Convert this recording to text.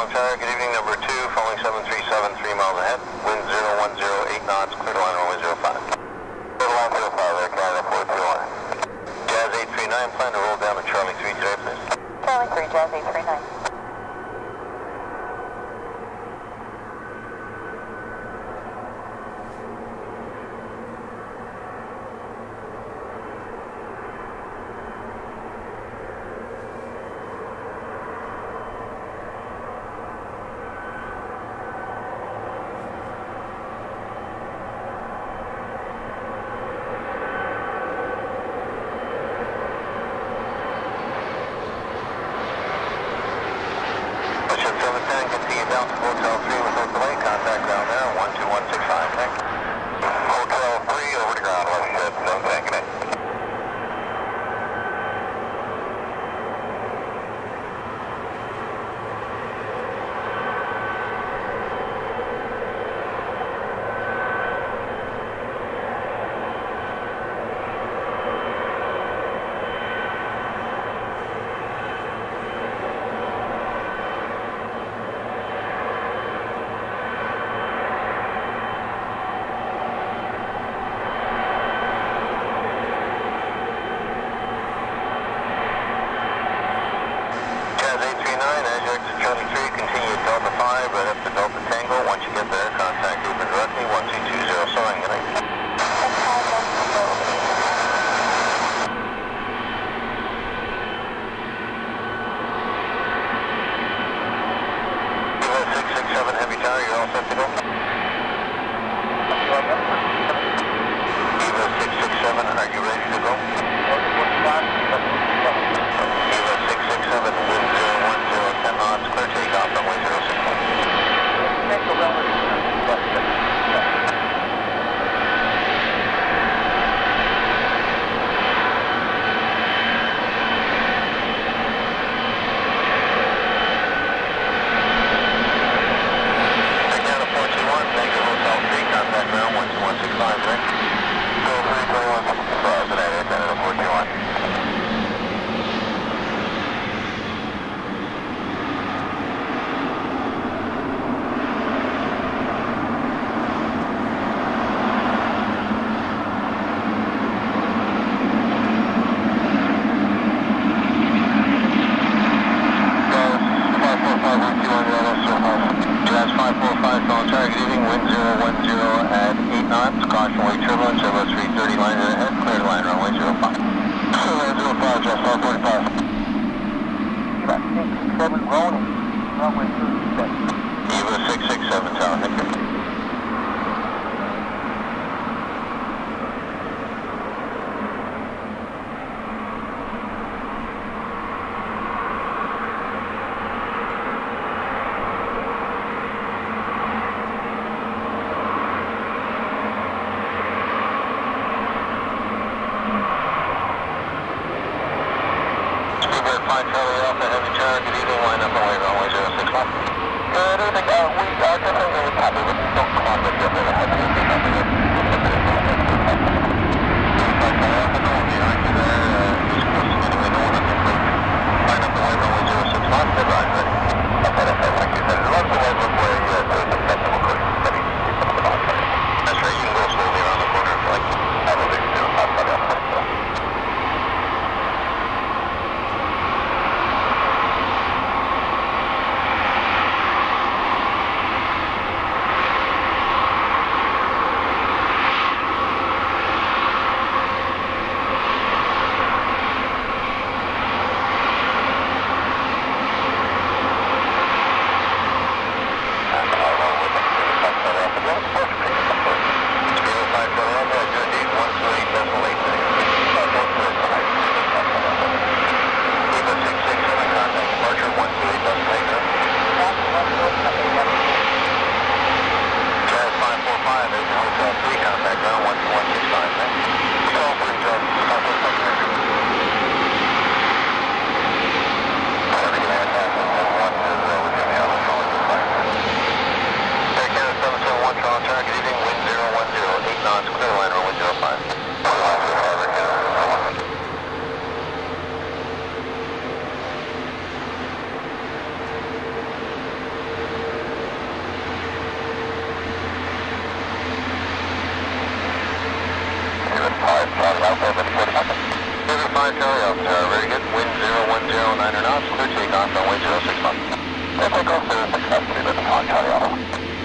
Long Tower, good evening, number 2, following seven three seven, three 3 miles ahead, wind 010, knots, clear to line runway 05. Clear to line 05, air Canada 421. Jazz 839, plan to roll down to Charlie 3 today, please. Charlie 3, Jazz 839. as you exit Charlie 3, continue at Delta 5, right up to Delta Tango. Once you get there, contact Uber directly, 1220 Sewing. Good night. Seven heavy tire. you're all set to go. 545, phone target evening, wind 010 at 8 knots, caution wake turbulence, over 330 lines ahead, clear line, runway 05. Runway 05, just 545. Seven rolling, runway two, Eva 667, tower, thank you. Speedbird 5 Charlie Alpha, heavy good evening, line up away, runway 06 left. Good evening, uh, we are definitely happy with the clock with you, knots, clear takeoff, runway 06 months. Air takeoff is successfully, this is Hong